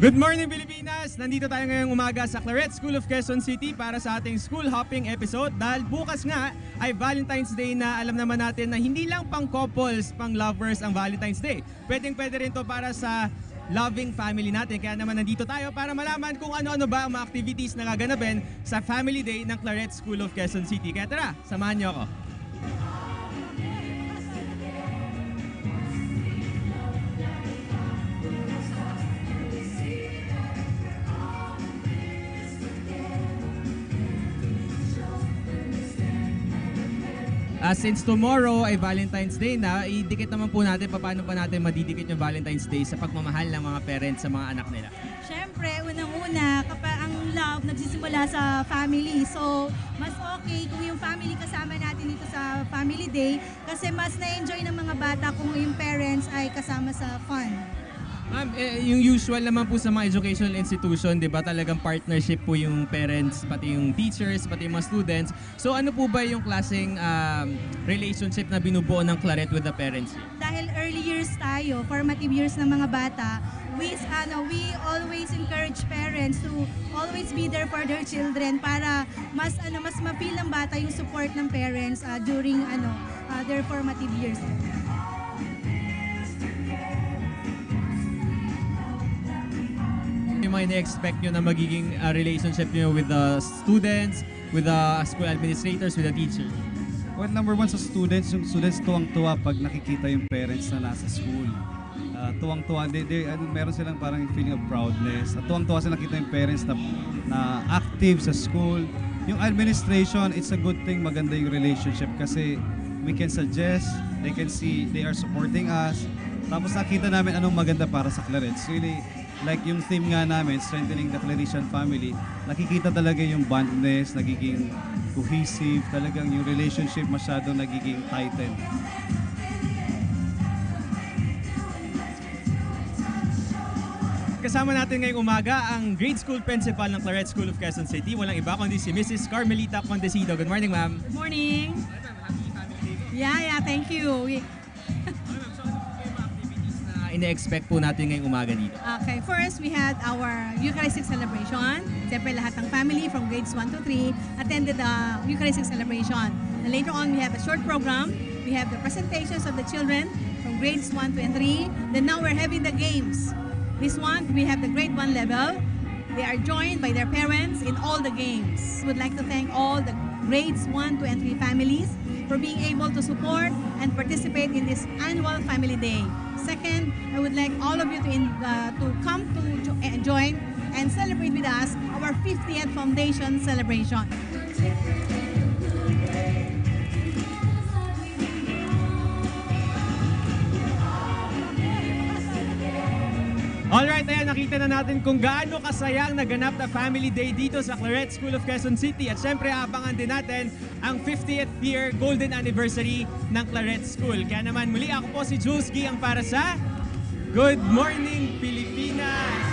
Good morning Pilipinas! Nandito tayo ngayong umaga sa Claret School of Quezon City para sa ating school hopping episode dahil bukas nga ay Valentine's Day na alam naman natin na hindi lang pang couples, pang lovers ang Valentine's Day. Pwedeng pwede rin to para sa loving family natin. Kaya naman nandito tayo para malaman kung ano-ano ba ang mga activities na gaganapin sa Family Day ng Claret School of Quezon City. Kaya tara, samahan niyo ako. Ah, since tomorrow ay Valentine's Day na, idikit naman po natin paano pa natin madidikit yung Valentine's Day sa pagmamahal ng mga parents sa mga anak nila. Siyempre, unang-una, kapag ang love nagsisimula sa family. So, mas okay kung yung family kasama natin dito sa Family Day kasi mas na-enjoy ng mga bata kung yung parents ay kasama sa fun. Ma'am, eh, yung usual naman po sa mga educational institution, di ba talagang partnership po yung parents, pati yung teachers, pati yung mga students. So ano po ba yung klaseng um, relationship na binubuo ng Claret with the parents? Dahil early years tayo, formative years ng mga bata, we, ano, we always encourage parents to always be there for their children para mas ano mas ma-feel ng bata yung support ng parents ah, during ano ah, their formative years. Yung mga ina-expect nyo na magiging uh, relationship nyo with the students, with the school administrators, with the teachers? Well, number one sa students, yung students tuwang-tuwa pag nakikita yung parents na nasa school. Ah, tuwang-tuwa, they, they, ano, meron silang parang feeling of proudness. At tuwang-tuwa sila nakita yung parents na, na active sa school. Yung administration, it's a good thing, maganda yung relationship kasi we can suggest, they can see, they are supporting us. Tapos nakita namin anong maganda para sa Clarence. Really, like yung theme nga namin, strengthening the Claretian family, nakikita talaga yung bondness, nagiging cohesive, talagang yung relationship masyado nagiging tightened. Kasama natin ngayong umaga ang grade school principal ng Claret School of Quezon City. Walang iba kundi si Mrs. Carmelita Condesido. Good morning, ma'am. Good morning. Yeah, yeah, thank you. Na ina-expect po natin ngayong umaga dito. Okay, first we had our Eucharistic celebration. Siyempre lahat ng family from grades 1 to 3 attended the Eucharistic celebration. And later on, we have a short program. We have the presentations of the children from grades 1 to 3. Then now we're having the games. This one, we have the grade 1 level. They are joined by their parents in all the games. Would like to thank all the grades 1 to and 3 families for being able to support and participate in this annual Family Day. Second, I would like all of you to, in, uh, to come to jo- eh, join and celebrate with us our 50th Foundation celebration. Alright, ayan, nakita na natin kung gaano kasayang naganap na Family Day dito sa Claret School of Quezon City. At syempre, abangan din natin ang 50th year Golden Anniversary ng Claret School. Kaya naman muli ako po si Jules G ang para sa Good Morning Pilipinas!